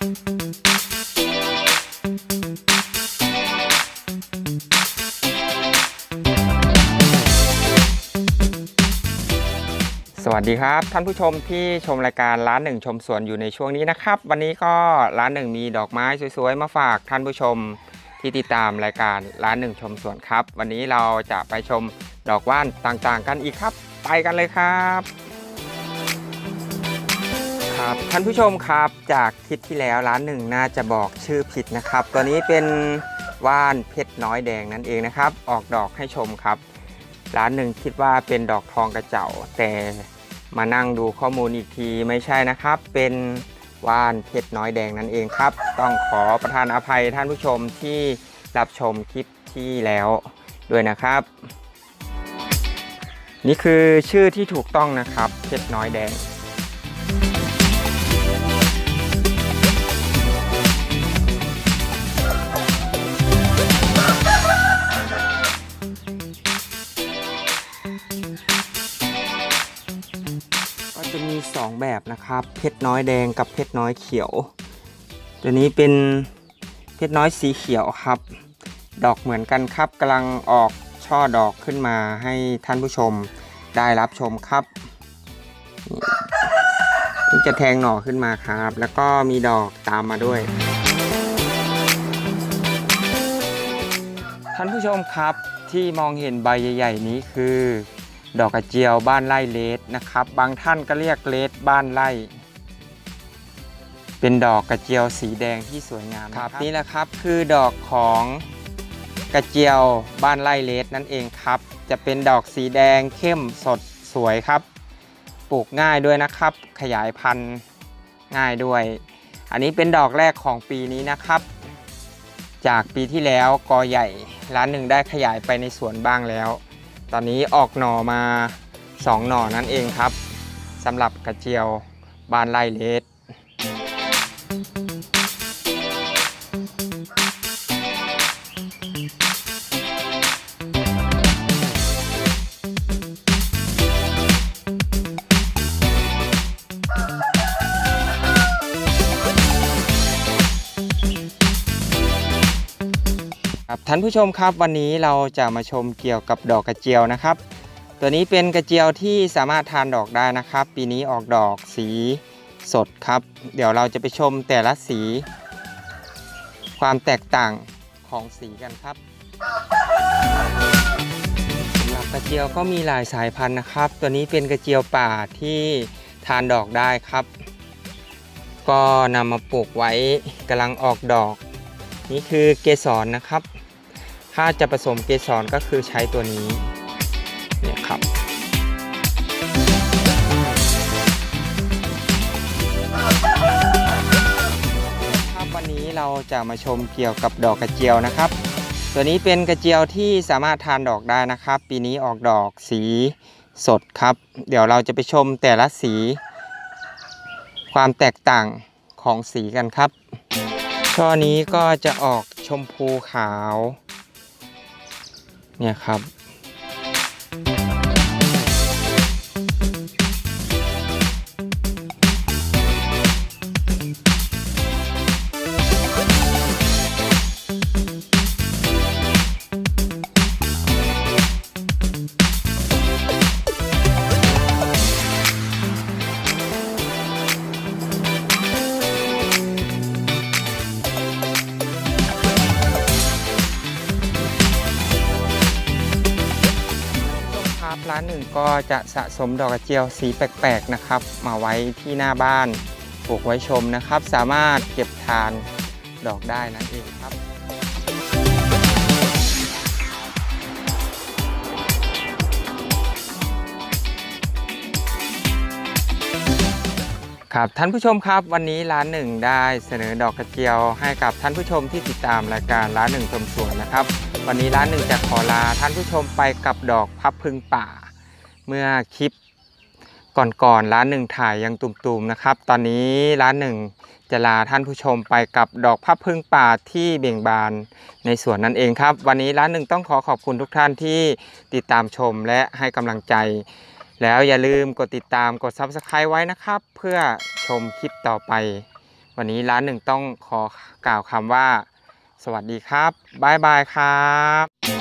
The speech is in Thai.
สวัสดีครับ ท่านผู้ชมที่ชมรายการร้านหนึ่งชมสวนอยู่ในช่วงนี้นะครับ วันนี้ก็ร้านหนึ่งมีดอกไม้สวยๆ มาฝากท่านผู้ชมที่ติดตามรายการร้านหนึ่งชมสวนครับ วันนี้เราจะไปชมดอกว่านต่างๆ กันอีกครับ ไปกันเลยครับ ครับท่านผู้ชมครับจากคลิปที่แล้วร้านหนึ่งน่าจะบอกชื่อผิดนะครับ ตัวนี้เป็นว่านเพชรน้อยแดงนั่นเองนะครับ ออกดอกให้ชมครับ ร้านหนึ่งคิดว่าเป็นดอกทองกระเจ้า แต่มานั่งดูข้อมูลอีกทีไม่ใช่นะครับ เป็นว่านเพชรน้อยแดงนั่นเองครับ ต้องขอประทานอภัยท่านผู้ชมที่รับชมคลิปที่แล้วด้วยนะครับ นี่คือชื่อที่ถูกต้องนะครับเพชรน้อยแดง จะมี 2 แบบนะครับ เพชรน้อยแดงกับเพชรน้อยเขียว ตัวนี้เป็นเพชรน้อยสีเขียวครับ ดอกเหมือนกันครับกำลังออกช่อดอกขึ้นมาให้ท่านผู้ชมได้รับชมครับนี่นี่จะแทงหน่อขึ้นมาครับ แล้วก็มีดอกตามมาด้วย ท่านผู้ชมครับที่มองเห็นใบใหญ่ ๆ นี้คือ ดอกกระเจียวบ้านไร่เลสนะครับ บางท่านก็เรียกเลสบ้านไร่ เป็นดอกกระเจียวสีแดงที่สวยงามครับนี่แหละครับคือดอกของกระเจียวบ้านไร่เลสนั่นเองครับ จะเป็นดอกสีแดงเข้มสดสวยครับ ปลูกง่ายด้วยนะครับ ขยายพันธุ์ง่ายด้วย อันนี้เป็นดอกแรกของปีนี้นะครับ จากปีที่แล้วกอใหญ่ร้านหนึ่งได้ขยายไปในสวนบ้างแล้ว ตอนนี้ออกหน่อมา 2 หน่อนั่นเองครับสำหรับกระเจียวบานไล่เลส ครับท่านผู้ชมครับวันนี้เราจะมาชมเกี่ยวกับดอกกระเจียวนะครับ ตัวนี้เป็นกระเจียวที่สามารถทานดอกได้นะครับ ปีนี้ออกดอกสีสดครับ เดี๋ยวเราจะไปชมแต่ละสี ความแตกต่างของสีกันครับสำหรับกระเจียวก็มีหลายสายพันธุ์นะครับ ตัวนี้เป็นกระเจียวป่าที่ทานดอกได้ครับ ก็นำมาปลูกไว้กำลังออกดอก นี่คือเกสรนะครับ ถ้าจะผสมเกสรก็คือใช้ตัวนี้เนี่ยครับ ครับวันนี้เราจะมาชมเกี่ยวกับดอกกระเจียวนะครับ ตัวนี้เป็นกระเจียวที่สามารถทานดอกได้นะครับ ปีนี้ออกดอกสีสดครับ เดี๋ยวเราจะไปชมแต่ละสี ความแตกต่างของสีกันครับ ช่อนี้ก็จะออกชมพูขาว เนี่ยครับ รับร้านหนึ่งก็จะสะสมดอกกระเจียวสีแปลกๆนะครับ มาไว้ที่หน้าบ้านปลูกไว้ชมนะครับ สามารถเก็บทานดอกได้นั่นเองครับ ครับท่านผู้ชมครับวันนี้ร้านหนึ่งได้เสนอดอกกระเจียวให้กับท่านผู้ชมที่ติดตามรายการร้านหนึ่งชมสวนนะครับ วันนี้ร้านหนึ่งจะขอลาท่านผู้ชมไปกับดอกพับพึงป่า เมื่อคลิปก่อนๆร้านหนึ่งถ่ายยังตุ่มๆนะครับ ตอนนี้ร้านหนึ่งจะลาท่านผู้ชมไปกับดอกพับพึงป่าที่เบ่งบานในสวนนั่นเองครับ วันนี้ร้านหนึ่งต้องขอขอบคุณทุกท่านที่ติดตามชมและให้กำลังใจ แล้วอย่าลืมกดติดตามกด Subscribe ไว้นะครับ เพื่อชมคลิปต่อไป วันนี้ร้านหนึ่งต้องขอกล่าวคำว่า สวัสดีครับ บ๊ายบายครับ